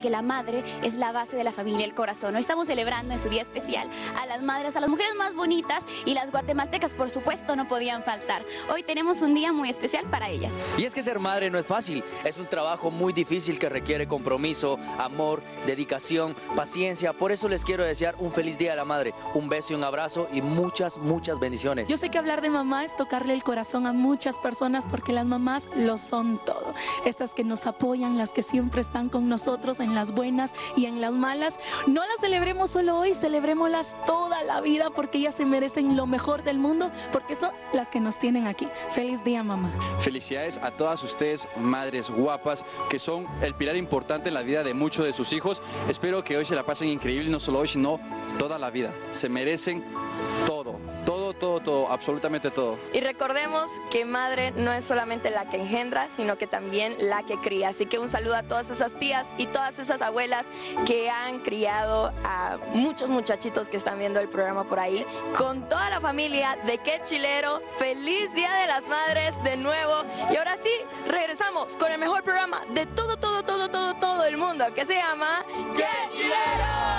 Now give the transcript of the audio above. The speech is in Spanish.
que la madre es la base de la familia, el corazón. Hoy estamos celebrando en su día especial a las madres, a las mujeres más bonitas y las guatemaltecas, por supuesto, no podían faltar. Hoy tenemos un día muy especial para ellas. Y es que ser madre no es fácil, es un trabajo muy difícil que requiere compromiso, amor, dedicación, paciencia. Por eso les quiero desear un feliz día a la madre, un beso y un abrazo y muchas, muchas bendiciones. Yo sé que hablar de mamá es tocarle el corazón a muchas personas porque las mamás lo son todo. Estas que nos apoyan, las que siempre están con nosotros en en las buenas y en las malas. No las celebremos solo hoy, celebrémoslas toda la vida porque ellas se merecen lo mejor del mundo, porque son las que nos tienen aquí. Feliz día, mamá. Felicidades a todas ustedes, madres guapas, que son el pilar importante en la vida de muchos de sus hijos. Espero que hoy se la pasen increíble, no solo hoy, sino toda la vida. Se merecen todo, absolutamente todo. Y recordemos que madre no es solamente la que engendra, sino que también la que cría. Así que un saludo a todas esas tías y todas esas abuelas que han criado a muchos muchachitos que están viendo el programa por ahí. Con toda la familia de Qué Chilero, feliz Día de las Madres de nuevo. Y ahora sí, regresamos con el mejor programa de todo, todo, todo, todo, todo el mundo, que se llama ¡Qué Chilero!